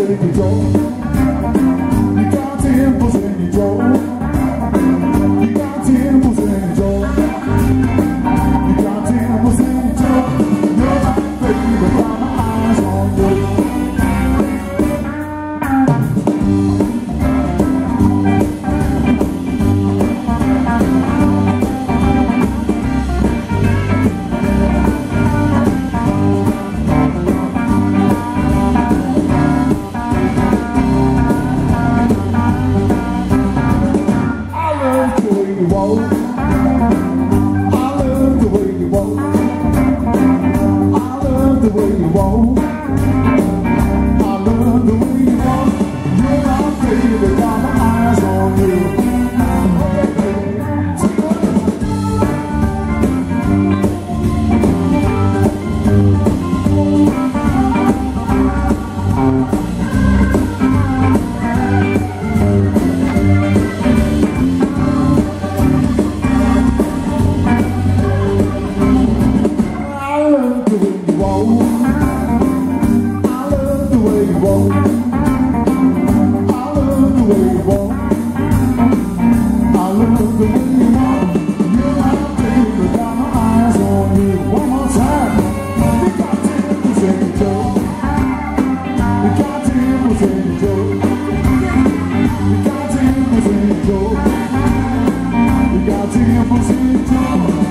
You di gioco, You cazzo in posere di. whoa. go. You got to get